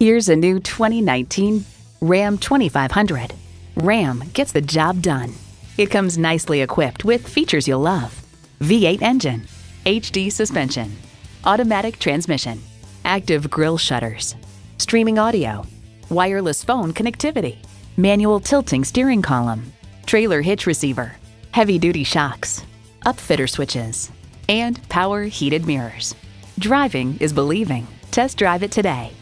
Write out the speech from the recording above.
Here's a new 2019 Ram 2500. Ram gets the job done. It comes nicely equipped with features you'll love V8 engine, HD suspension, automatic transmission, active grille shutters, streaming audio, wireless phone connectivity, manual tilting steering column, trailer hitch receiver, heavy duty shocks, upfitter switches, and power heated mirrors. Driving is believing. Test drive it today.